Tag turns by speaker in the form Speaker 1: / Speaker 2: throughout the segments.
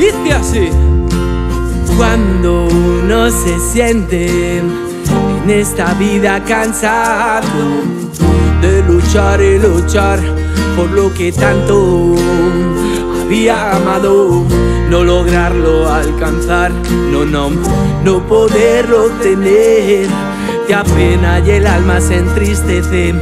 Speaker 1: dice así. Cuando uno se siente en esta vida cansado de luchar y luchar por lo que tanto había amado, no lograrlo alcanzar, no, no, no poderlo tener, te apena y el alma se entristece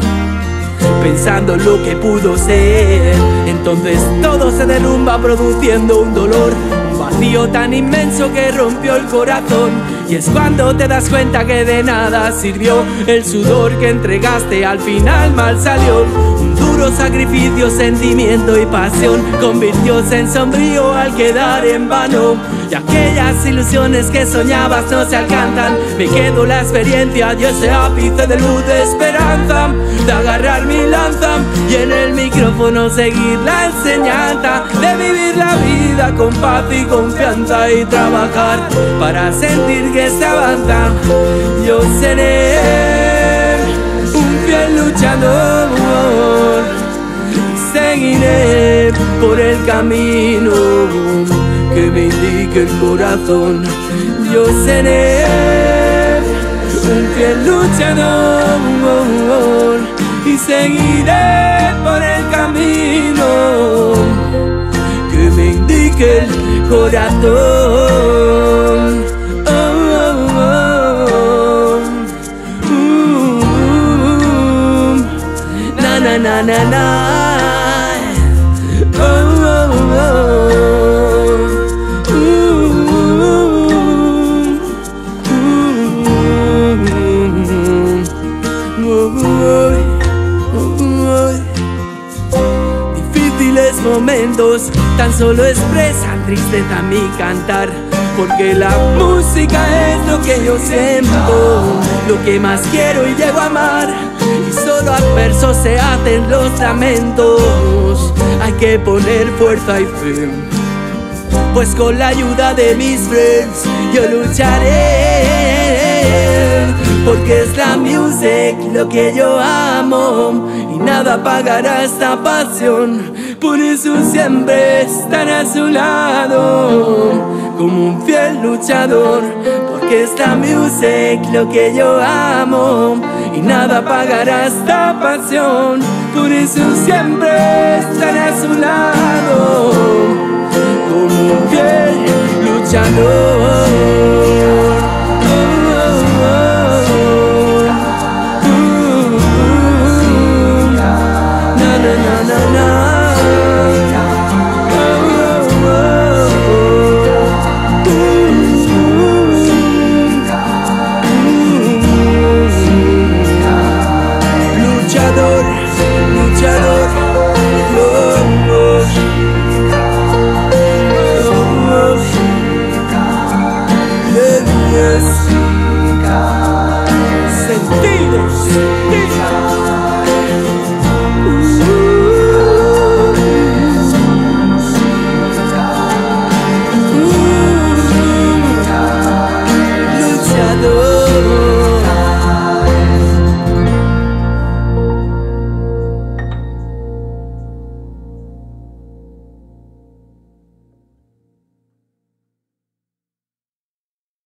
Speaker 1: pensando en lo que pudo ser. Entonces todo se derrumba produciendo un dolor, un vacío tan inmenso que rompió el corazón. Y es cuando te das cuenta que de nada sirvió el sudor que entregaste, al final mal salió. Un duro sacrificio, sentimiento y pasión convirtióse en sombrío al quedar en vano. Y aquellas ilusiones que soñabas no se alcanzan. Me quedo la experiencia y ese ápice de luz de esperanza de agarrar mi lanza y en el micrófono seguir la enseñanza de vivir la vida con paz y confianza y trabajar para sentir que se avanza. Yo seré un fiel luchador por el camino que me indique el corazón. Yo seré un fiel luchador y seguiré por el camino que me indique el corazón. Oh, oh. Uh, na na na tan solo expresan tristeza mi cantar. Porque la música es lo que yo siento, lo que más quiero y llego a amar. Y solo adversos se hacen los lamentos. Hay que poner fuerza y fe. Pues con la ayuda de mis friends yo lucharé Porque es la music lo que yo amo Y nada apagará esta pasión Por eso siempre estaré a su lado Como un fiel luchador Porque es la music lo que yo amo Y nada apagará esta pasión Por eso siempre estaré a su lado como un fiel luchador.